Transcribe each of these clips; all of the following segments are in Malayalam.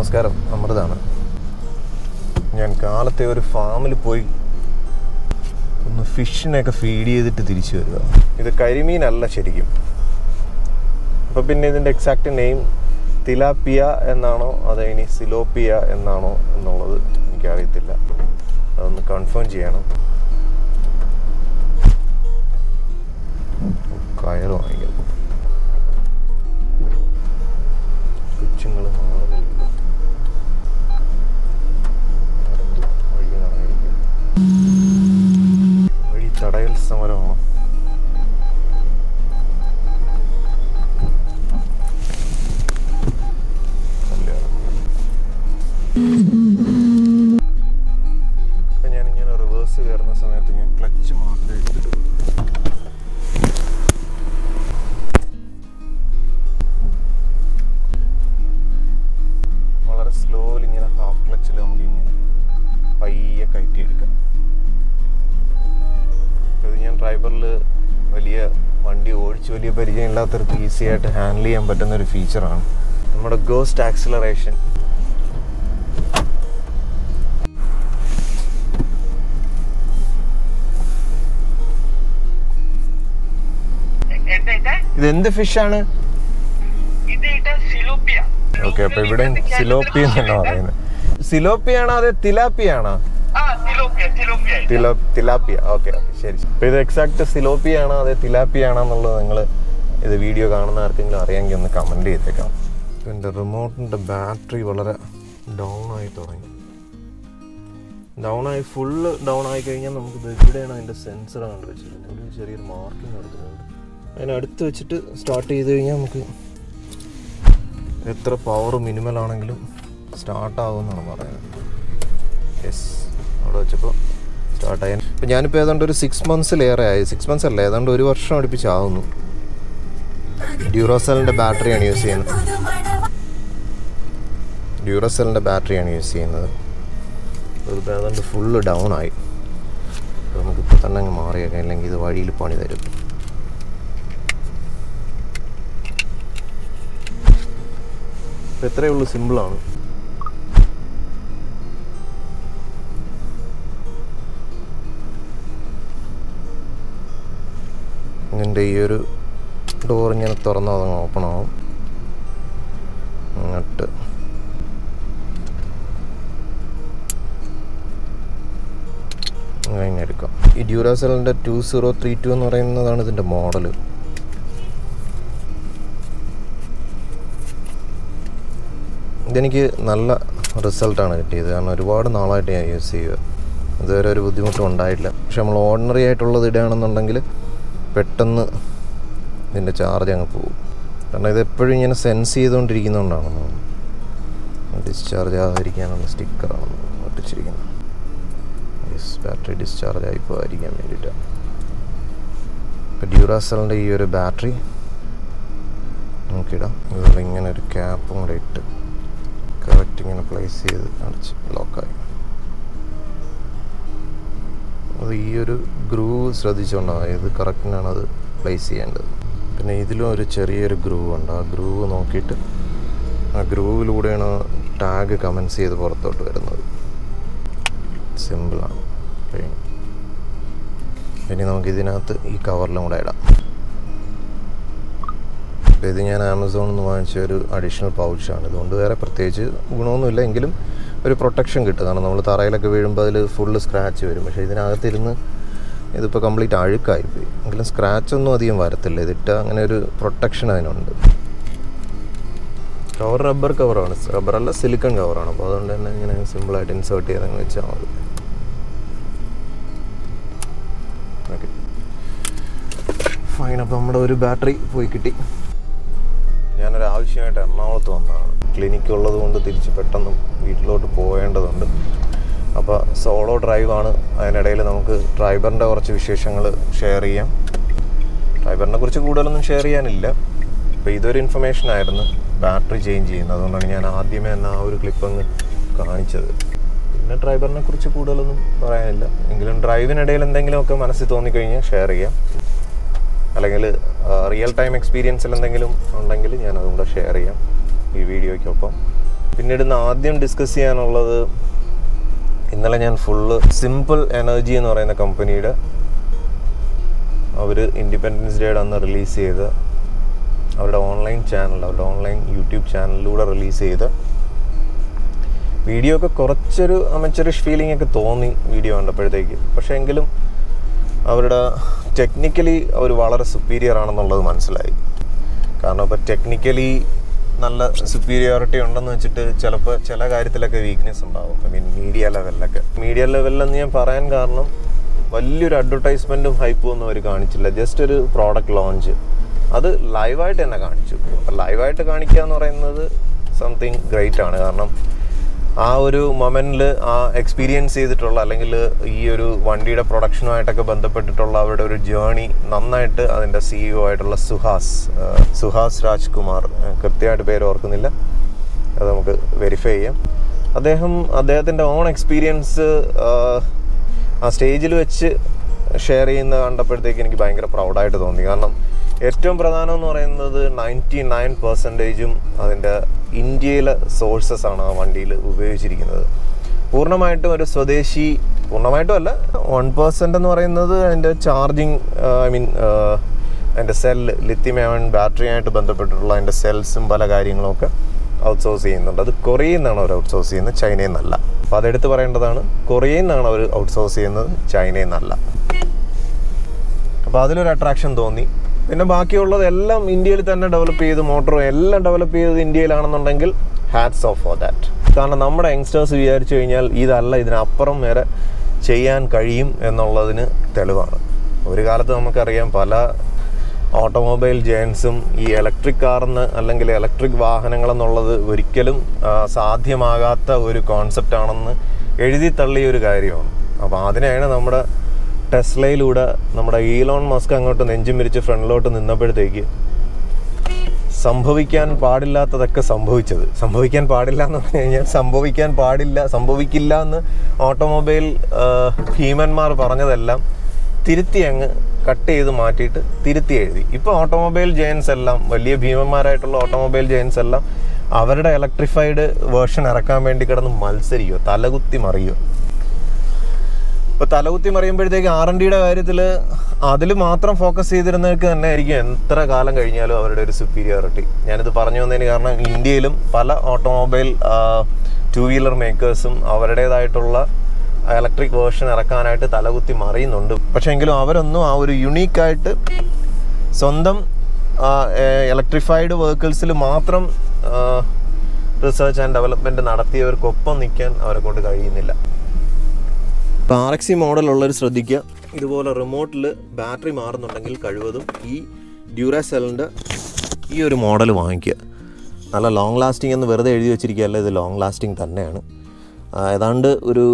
നമസ്കാരം അമൃതാണ്. ഞാൻ കാലത്തെ ഒരു ഫാമിൽ പോയി ഒന്ന് ഫിഷിനെയൊക്കെ ഫീഡ് ചെയ്തിട്ട് തിരിച്ചു വരിക. ഇത് കരിമീനല്ല ശരിക്കും. അപ്പോൾ പിന്നെ ഇതിന്റെ എക്സാക്റ്റ് നെയിം തിലാപ്പിയ എന്നാണോ അതോ ഇനി സിലോപ്പിയ എന്നാണോ എന്നുള്ളത് എനിക്കറിയത്തില്ല. അതൊന്ന് കൺഫേം ചെയ്യണം. തടയൽ on. ഞാനിങ്ങനെ റിവേഴ്സ് കയറുന്ന സമയത്ത് ഞാൻ ക്ലച്ച് മാത്രമേ എടുത്തിട്ടുള്ളൂ ഡ്രൈവറിൽ വലിയ വണ്ടി ഓടിച്ച് വലിയ പരിചയമില്ലാത്തവർക്ക് ഈസി ആയിട്ട് ഹാൻഡിൽ ചെയ്യാൻ പറ്റുന്ന ഒരു ഫീച്ചറാണ് നമ്മുടെ ഗോസ്റ്റ് ആക്സിലറേഷൻ ഇത്? എന്ത് ഫിഷാണ് ഓക്കെ അപ്പൊ ഇവിടെ സിലോപ്പി എന്നാണ് പറയുന്നത്. സിലോപ്പിയാണോ അതെ തിലാപ്പിയാണോ ആ സിലോപ്പിയ സിലോപ്പിയ ഇത്. തിലോ തിലാപ്പിയ ഓക്കെ ഓക്കെ ശരി അപ്പൊ ഇത് എക്സാക്ട് സിലോപ്പിയാണോ അതെ തിലാപ്പിയാണോ എന്നുള്ളത് നിങ്ങൾ ഇത് വീഡിയോ കാണുന്ന ആർക്കെങ്കിലും അറിയാമെങ്കിൽ ഒന്ന് കമന്റ് ചെയ്തേക്കാം എന്റെ റിമോട്ടിന്റെ ബാറ്ററി വളരെ ഡൗൺ ആയി തുടങ്ങി. ഡൗൺ ആയി ഫുള്ള് ഡൗൺ ആയി കഴിഞ്ഞാൽ നമുക്ക് ഇവിടെയാണ് അതിന്റെ സെൻസർ കണ്ടു വെച്ചിട്ടുണ്ട് ഇവിടെ ഒരു ചെറിയൊരു മാർക്കിംഗ് നടത്തുന്നുണ്ട് അതിനടുത്ത് വെച്ചിട്ട് സ്റ്റാർട്ട് ചെയ്ത് കഴിഞ്ഞാൽ നമുക്ക് എത്ര പവർ മിനിമൽ ആണെങ്കിലും സ്റ്റാർട്ട് എന്നാണ് പറയുന്നത്. യെസ് അവിടെ വെച്ചപ്പോൾ സ്റ്റാർട്ട് ആയി ഇപ്പം ഞാനിപ്പോൾ ഏതാണ്ട് ഒരു സിക്സ് മന്ത്സിലേറെ ആയി. സിക്സ് മന്ത്സ് അല്ല ഏതാണ്ട് ഒരു വർഷം അടുപ്പിച്ചാവുന്നു. ഡ്യൂറോസെല്ലിന്റെ ബാറ്ററിയാണ് യൂസ് ചെയ്യുന്നത്. ഡ്യൂറോസെല്ലിന്റെ ബാറ്ററിയാണ് യൂസ് ചെയ്യുന്നത്. അതിപ്പോൾ ഏതാണ്ട് ഫുള്ള് ഡൗൺ ആയി. അപ്പോൾ നമുക്കിപ്പോൾ തന്നെ അങ്ങ് മാറിയേക്കാം അല്ലെങ്കിൽ ഇത് വഴിയിൽ പണി തരും. ഇപ്പം എത്രയേ ഉള്ളൂ സിമ്പിളാണ് ഇതിന്റെ ഈ ഒരു ഡോർ ഇങ്ങനെ തുറന്നു അതങ്ങ് ഓപ്പൺ ആവും. അങ്ങോട്ട് അങ്ങനെ എടുക്കാം. ഈ ഡ്യൂറാസെലിന്റെ ടു സീറോ ത്രീ ടു എന്ന് പറയുന്നതാണ് ഇതിന്റെ മോഡൽ ഇതെനിക്ക് നല്ല റിസൾട്ടാണ് കിട്ടിയത്. കാരണം ഒരുപാട് നാളായിട്ട് ഞാൻ യൂസ് ചെയ്യുക ഇതുവരെ ഒരു ബുദ്ധിമുട്ടും ഉണ്ടായിട്ടില്ല. പക്ഷെ നമ്മൾ ഓർഡിനറി ആയിട്ടുള്ളത് ഇടുകയാണെന്നുണ്ടെങ്കിൽ പെട്ടെന്ന് ഇതിന്റെ ചാർജ് അങ്ങ് പോകും. കാരണം ഇത് എപ്പോഴും ഇങ്ങനെ സെൻസ് ചെയ്തുകൊണ്ടിരിക്കുന്നതുകൊണ്ടാണ് ഡിസ്ചാർജ് ആകാതിരിക്കാനുള്ള സ്റ്റിക്കറാണ് ഒട്ടിച്ചിരിക്കുന്നത്. ബാറ്ററി ഡിസ്ചാർജ് ആയി പോകാതിരിക്കാൻ വേണ്ടിയിട്ടാണ് ഇപ്പോൾ ഡ്യൂറാസലിന്റെ ഈ ഒരു ബാറ്ററി നമുക്കിടാം. ഇതുപോലെ ഇങ്ങനെ ഒരു ക്യാപ്പും കൂടെ ഇട്ട് കറക്റ്റ് ഇങ്ങനെ പ്ലേസ് ചെയ്ത് അടച്ച് ലോക്കായി അത് ഈ ഒരു ഗ്രൂവ് ശ്രദ്ധിച്ചുകൊണ്ടാണ് ഇത് കറക്റ്റിനാണ് അത് പ്ലേസ് ചെയ്യേണ്ടത്. പിന്നെ ഇതിലും ഒരു ചെറിയൊരു ഗ്രൂവ് ഉണ്ട്. ആ ഗ്രൂവ് നോക്കിയിട്ട് ആ ഗ്രൂവിലൂടെയാണ് ടാഗ് കമൻസ് ചെയ്ത് പുറത്തോട്ട് വരുന്നത്. സിമ്പിളാണ് ഇനി നമുക്ക് ഇതിനകത്ത് ഈ കവറിലും കൂടെ ഇടാം. ഇത് ഞാൻ ആമസോണിൽ നിന്ന് വാങ്ങിച്ച ഒരു അഡീഷണൽ പൗച്ചാണ് ഇതുകൊണ്ട് വേറെ പ്രത്യേകിച്ച് ഗുണമൊന്നുമില്ല. എങ്കിലും ഒരു പ്രൊട്ടക്ഷൻ കിട്ടുന്നതാണ് നമ്മൾ തറയിലൊക്കെ വീഴുമ്പോൾ അതിൽ ഫുള്ള് സ്ക്രാച്ച് വരും. പക്ഷേ ഇതിനകത്തിരുന്ന് ഇതിപ്പോൾ കംപ്ലീറ്റ് അഴുക്കായി പോയി. എങ്കിലും സ്ക്രാച്ച് ഒന്നും അധികം വരത്തില്ല. ഇതിട്ട് അങ്ങനെ ഒരു പ്രൊട്ടക്ഷൻ അതിനുണ്ട്. കവർ റബ്ബർ കവറാണ് റബ്ബറല്ല സിലിക്കൺ കവറാണ് അപ്പോൾ അതുകൊണ്ട് തന്നെ ഇങ്ങനെ സിമ്പിളായിട്ട് ഇൻസേർട്ട് ചെയ്തങ്ങ് വെച്ചാൽ മതി. ഓക്കെ ഫൈൻ അപ്പോൾ നമ്മുടെ ഒരു ബാറ്ററി പോയി കിട്ടി. ഞാനൊരു ആവശ്യമായിട്ട് എറണാകുളത്ത് വന്നതാണ് ക്ലിനിക്ക് ഉള്ളത് കൊണ്ട് തിരിച്ച് പെട്ടെന്ന് വീട്ടിലോട്ട് പോകേണ്ടതുണ്ട് അപ്പോൾ സോളോ ഡ്രൈവാണ്. അതിനിടയിൽ നമുക്ക് ഡ്രൈവറിന്റെ കുറച്ച് വിശേഷങ്ങൾ ഷെയർ ചെയ്യാം. ഡ്രൈവറിനെ കുറിച്ച് കൂടുതലൊന്നും ഷെയർ ചെയ്യാനില്ല. അപ്പോൾ ഇതൊരു ഇൻഫർമേഷൻ ആയിരുന്നു. ബാറ്ററി ചേഞ്ച് ചെയ്യുന്നത്. അതുകൊണ്ടാണ് ഞാൻ ആദ്യമേ തന്നെ ആ ഒരു ക്ലിപ്പ് അങ്ങ് കാണിച്ചത്. പിന്നെ ഡ്രൈവറിനെ കുറിച്ച് കൂടുതലൊന്നും പറയാനില്ല. എങ്കിലും ഡ്രൈവിനിടയിൽ എന്തെങ്കിലുമൊക്കെ മനസ്സിൽ തോന്നിക്കഴിഞ്ഞാൽ ഷെയർ ചെയ്യാം. അല്ലെങ്കിൽ റിയൽ ടൈം എക്സ്പീരിയൻസിൽ എന്തെങ്കിലും ഉണ്ടെങ്കിൽ ഞാൻ അതും കൂടെ ഷെയർ ചെയ്യാം. ഈ വീഡിയോയ്ക്കൊപ്പം. പിന്നീട് ആദ്യം ഡിസ്കസ് ചെയ്യാനുള്ളത് ഇന്നലെ ഞാൻ ഫുള്ള് സിമ്പിൾ എനർജി എന്ന് പറയുന്ന കമ്പനിയുടെ അവർ ഇൻഡിപെൻഡൻസ് ഡേയുടെ അന്ന് റിലീസ് ചെയ്ത് അവരുടെ ഓൺലൈൻ ചാനൽ അവരുടെ ഓൺലൈൻ യൂട്യൂബ് ചാനലിലൂടെ റിലീസ് ചെയ്ത് വീഡിയോ ഒക്കെ കുറച്ചൊരു അമച്ചറിഷ് ഫീലിംഗ് ഒക്കെ തോന്നി വീഡിയോ കണ്ടപ്പോഴത്തേക്ക്. പക്ഷേ എങ്കിലും അവരുടെ ടെക്നിക്കലി അവർ വളരെ സുപ്പീരിയർ ആണെന്നുള്ളത് മനസ്സിലായി. കാരണം ഇപ്പോൾ ടെക്നിക്കലി നല്ല സുപ്പീരിയോറിറ്റി ഉണ്ടെന്ന് വെച്ചിട്ട് ചിലപ്പോൾ ചില കാര്യത്തിലൊക്കെ വീക്ക്നെസ് ഉണ്ടാവും. ഐ മീൻ മീഡിയ ലെവലിലൊക്കെ മീഡിയ ലെവലിലെന്ന് ഞാൻ പറയാൻ കാരണം വലിയൊരു അഡ്വർടൈസ്മെന്റും ഹൈപ്പും ഒന്നും അവർ കാണിച്ചില്ല. ജസ്റ്റ് ഒരു പ്രോഡക്റ്റ് ലോഞ്ച് അത് ലൈവായിട്ട് തന്നെ കാണിച്ചു. അപ്പോൾ ലൈവായിട്ട് കാണിക്കുക എന്ന് പറയുന്നത് സംതിങ് ഗ്രേറ്റ് ആണ്. കാരണം ആ ഒരു മൊമെന്റിൽ ആ എക്സ്പീരിയൻസ് ചെയ്തിട്ടുള്ള അല്ലെങ്കിൽ ഈ ഒരു വണ്ടിയുടെ പ്രൊഡക്ഷനുമായിട്ടൊക്കെ ബന്ധപ്പെട്ടിട്ടുള്ള അവരുടെ ഒരു ജേണി നന്നായിട്ട് അതിന്റെ സിഇഒ ആയിട്ടുള്ള സുഹാസ് സുഹാസ് രാജ്കുമാർ കൃത്യമായിട്ട് പേര് ഓർക്കുന്നില്ല. അത് നമുക്ക് വെരിഫൈ ചെയ്യാം. അദ്ദേഹം അദ്ദേഹത്തിന്റെ ഓൺ എക്സ്പീരിയൻസ് ആ സ്റ്റേജിൽ വെച്ച് ഷെയർ ചെയ്യുന്ന കണ്ടപ്പോഴത്തേക്ക് എനിക്ക് ഭയങ്കര പ്രൗഡായിട്ട് തോന്നി. കാരണം ഏറ്റവും പ്രധാനം എന്ന് പറയുന്നത് നയന്റി നയൻ പെർസെന്റേജും അതിന്റെ ഇന്ത്യയിലെ സോഴ്സസ് ആണ് ആ വണ്ടിയിൽ ഉപയോഗിച്ചിരിക്കുന്നത്. പൂർണമായിട്ടും ഒരു സ്വദേശി പൂർണമായിട്ടും അല്ല വൺ പെർസെന്റ് എന്ന് പറയുന്നത് അതിന്റെ ചാർജിങ് ഐ മീൻ അതിന്റെ സെല്ല് ലിത്യം അയൺ ബാറ്ററിയായിട്ട് ബന്ധപ്പെട്ടിട്ടുള്ള അതിന്റെ സെൽസും പല കാര്യങ്ങളും ഒക്കെ ഔട്ട്സോഴ്സ് ചെയ്യുന്നുണ്ട്. അത് കൊറിയയിൽ നിന്നാണ് അവർ ഔട്ട്സോഴ്സ് ചെയ്യുന്നത് ചൈനയിൽ നിന്നല്ല. അപ്പോൾ അതെടുത്ത് പറയേണ്ടതാണ് കൊറിയയിൽ നിന്നാണ് അവർ ഔട്ട്സോഴ്സ് ചെയ്യുന്നത് ചൈനയിൽ നിന്നല്ല. അപ്പോൾ അതിലൊരു അട്രാക്ഷൻ തോന്നി. പിന്നെ ബാക്കിയുള്ളതെല്ലാം ഇന്ത്യയിൽ തന്നെ ഡെവലപ്പ് ചെയ്ത് മോട്ടറും എല്ലാം ഡെവലപ്പ് ചെയ്തത് ഇന്ത്യയിലാണെന്നുണ്ടെങ്കിൽ ഹാറ്റ്സ് ഓഫ് ഫോർ ദാറ്റ് കാരണം നമ്മുടെ യങ്സ്റ്റേഴ്സ് വിചാരിച്ചു കഴിഞ്ഞാൽ ഇതല്ല ഇതിനപ്പുറം വരെ ചെയ്യാൻ കഴിയും എന്നുള്ളതിന് തെളിവാണ്. ഒരു കാലത്ത് നമുക്കറിയാം പല ഓട്ടോമൊബൈൽ ജയൻസും ഈ ഇലക്ട്രിക് കാറെന്ന് അല്ലെങ്കിൽ ഇലക്ട്രിക് വാഹനങ്ങളെന്നുള്ളത് ഒരിക്കലും സാധ്യമാകാത്ത ഒരു കോൺസെപ്റ്റാണെന്ന് എഴുതി തള്ളിയ ഒരു കാര്യമാണ്. അപ്പോൾ അതിനെയാണ് നമ്മുടെ ടെസ്ലയിലൂടെ നമ്മുടെ ഈലോൺ മസ്ക് അങ്ങോട്ട് നെഞ്ചും വിരിച്ച് ഫ്രണ്ടിലോട്ട് നിന്നപ്പോഴത്തേക്ക് സംഭവിക്കാൻ പാടില്ലാത്തതൊക്കെ സംഭവിച്ചത്. സംഭവിക്കാൻ പാടില്ല എന്ന് പറഞ്ഞു കഴിഞ്ഞാൽ സംഭവിക്കാൻ പാടില്ല സംഭവിക്കില്ല എന്ന് ഓട്ടോമൊബൈൽ ഭീമന്മാർ പറഞ്ഞതെല്ലാം തിരുത്തി അങ്ങ് കട്ട് ചെയ്ത് മാറ്റിയിട്ട് തിരുത്തി എഴുതി. ഇപ്പോൾ ഓട്ടോമൊബൈൽ ജയൻസ് എല്ലാം വലിയ ഭീമന്മാരായിട്ടുള്ള ഓട്ടോമൊബൈൽ ജയൻസ് എല്ലാം അവരുടെ ഇലക്ട്രിഫൈഡ് വേർഷൻ ഇറക്കാൻ വേണ്ടി കിടന്ന് മത്സരിക്കുക തലകുത്തി മറിയുക ഇപ്പൊ തലകുത്തി മറിയുമ്പോഴത്തേക്ക് ആർ എൻ ഡിയുടെ കാര്യത്തിൽ അതിൽ മാത്രം ഫോക്കസ് ചെയ്തിരുന്നവർക്ക് തന്നെ ആയിരിക്കും എത്ര കാലം കഴിഞ്ഞാലും അവരുടെ ഒരു സുപ്പീരിയോറിറ്റി ഞാനിത് പറഞ്ഞു വന്നതിന് കാരണം ഇന്ത്യയിലും പല ഓട്ടോമൊബൈൽ ടു വീലർ മേക്കേഴ്സും അവരുടേതായിട്ടുള്ള ഇലക്ട്രിക് വേർഷൻ ഇറക്കാനായിട്ട് തലകുത്തി മറിയുന്നുണ്ട്. പക്ഷേ എങ്കിലും അവരൊന്നും ആ ഒരു യുണീക്കായിട്ട് സ്വന്തം ഇലക്ട്രിഫൈഡ് വെഹിക്കിൾസിൽ മാത്രം റിസർച്ച് ആൻഡ് ഡെവലപ്മെന്റ് നടത്തിയവർക്കൊപ്പം നിൽക്കാൻ അവരെ കൊണ്ട് കഴിയുന്നില്ല. സി മോഡലുള്ളവർ ശ്രദ്ധിക്കുക. ഇതുപോലെ റിമോട്ടിൽ ബാറ്ററി മാറുന്നുണ്ടെങ്കിൽ കഴിവതും ഈ ഡ്യൂറാസെല്ലിന്റെ ഈ ഒരു മോഡൽ വാങ്ങിക്കുക. നല്ല ലോങ് ലാസ്റ്റിംഗ് എന്ന് വെറുതെ എഴുതി വെച്ചിരിക്കുകയല്ല ഇത് ലോങ് ലാസ്റ്റിംഗ് തന്നെയാണ്. ഏതാണ്ട് ഒരു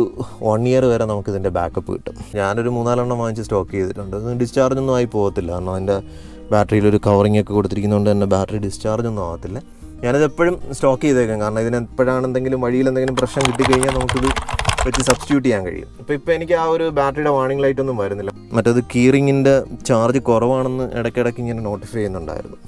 വൺ ഇയർ വരെ നമുക്ക് ഇതിന്റെ ബാക്കപ്പ് കിട്ടും. ഞാനൊരു മൂന്നാലെണ്ണം വാങ്ങിച്ച് സ്റ്റോക്ക് ചെയ്തിട്ടുണ്ട്. ഇത് ഡിസ്ചാർജ് ഒന്നും ആയി പോകത്തില്ല. കാരണം അതിന്റെ ബാറ്ററിയിൽ ഒരു കവറിംഗ് ഒക്കെ കൊടുത്തിരിക്കുന്നതുകൊണ്ട് തന്നെ ബാറ്ററി ഡിസ്ചാർജ് ഒന്നും ആകത്തില്ല ഞാനിത് എപ്പോഴും സ്റ്റോക്ക് ചെയ്തേക്കാം. കാരണം ഇതിന് എപ്പോഴാണ് വഴിയിൽ എന്തെങ്കിലും പ്രശ്നം കിട്ടിക്കഴിഞ്ഞാൽ നമുക്കിത് വെച്ച് സബ്സ്റ്റിറ്റ്യൂട്ട് ചെയ്യാൻ കഴിയും. ഇപ്പോൾ ഇപ്പോൾ എനിക്ക് ആ ഒരു ബാറ്ററിയുടെ വാർണിംഗ് ലൈറ്റ് ഒന്നും വരുന്നില്ല. മറ്റേത് കീറിങ്ങിന്റെ ചാർജ് കുറവാണെന്ന് ഇടയ്ക്കിടയ്ക്ക് ഇങ്ങനെ നോട്ടിഫൈ ചെയ്യുന്നുണ്ടായിരുന്നു.